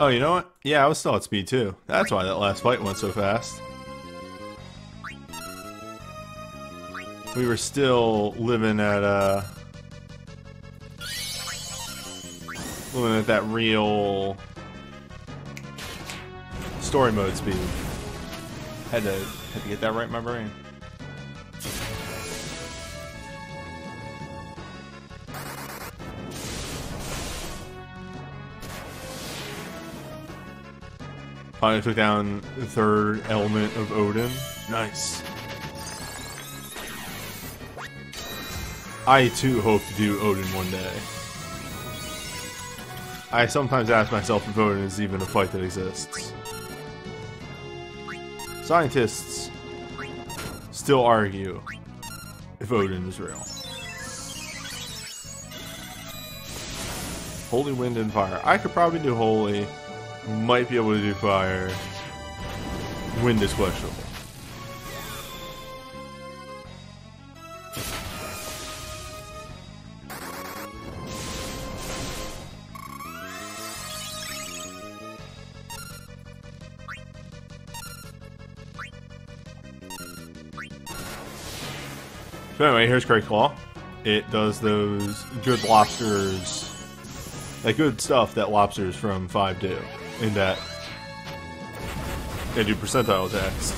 Oh, you know what? Yeah, I was still at speed too. That's why that last fight went so fast. We were still living at, uh... Living at that real... Story mode speed. Had to, had to get that right in my brain. Finally took down the third element of Odin. Nice. I too hope to do Odin one day. I sometimes ask myself if Odin is even a fight that exists. Scientists still argue if Odin is real. Holy Wind and Fire. I could probably do Holy. Might be able to do Fire. Wind is questionable. So anyway, here's Cray Claw. It does those good lobsters, that good stuff that lobsters from 5 do, in that they do percentile attacks.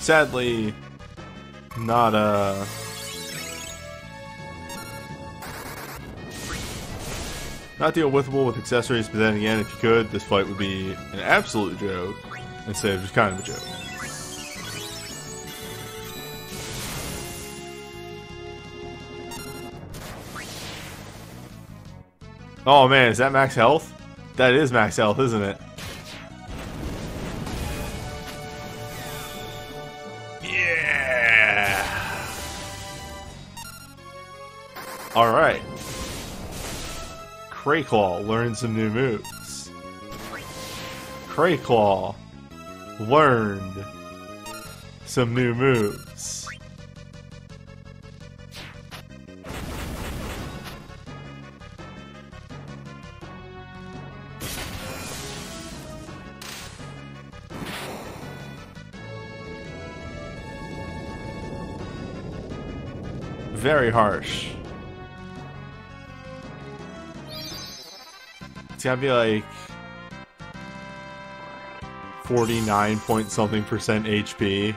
Sadly, not uh not deal withable with accessories, but then again, if you could, this fight would be an absolute joke instead of just kind of a joke. Oh man, is that max health? That is max health, isn't it? Yeah! Alright. Crayclaw learned some new moves. Crayclaw learned some new moves. Very harsh. It's gotta be like 49 point something percent HP.